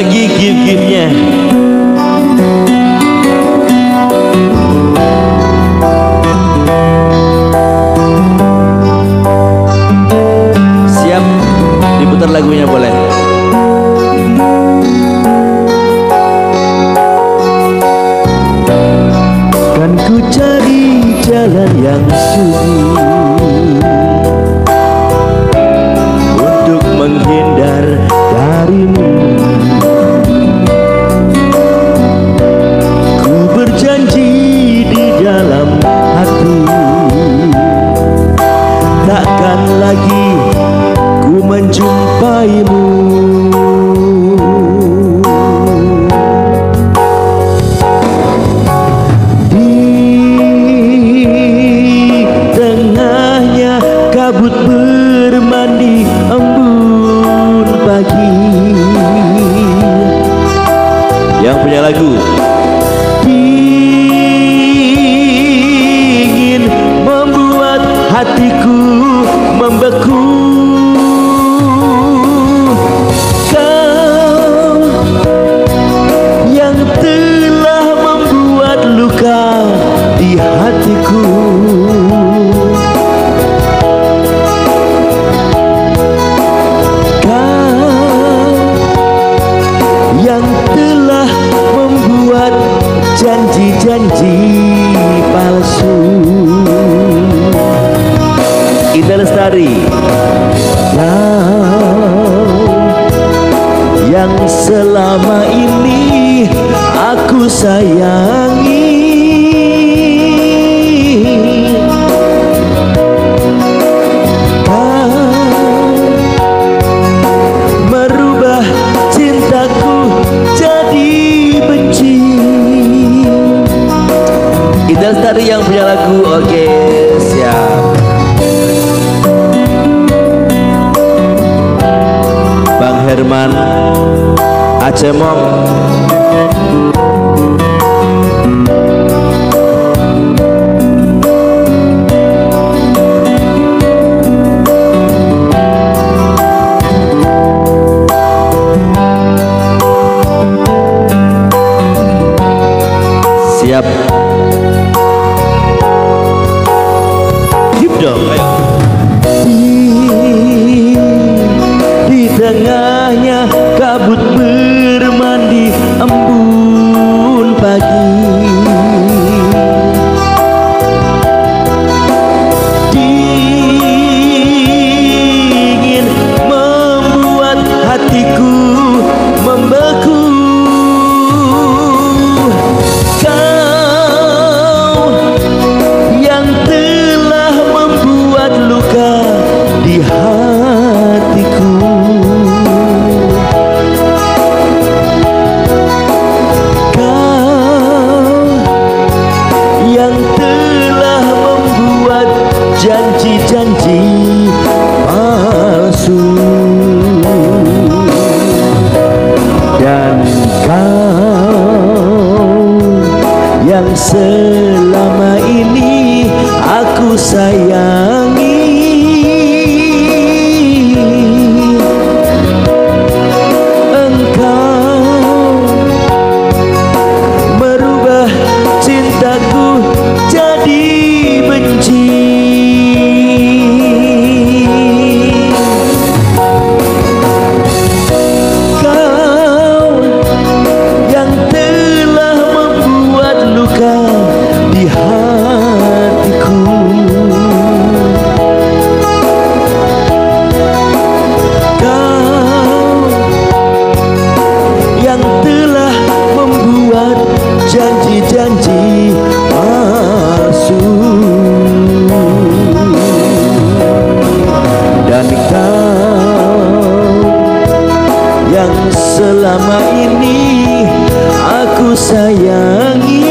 lagi gigitnya. Siap diputar lagunya boleh. Kan ku cari jalan yang sunyi. Yang punya lagu. Ingin membuat hatiku janji palsu. Indah Lestari. Yang selama ini aku sayangi. yang punya lagu oke siap Bang Herman Acemong Siap. tengahnya kabut selama ini aku sayangi selama ini aku sayangi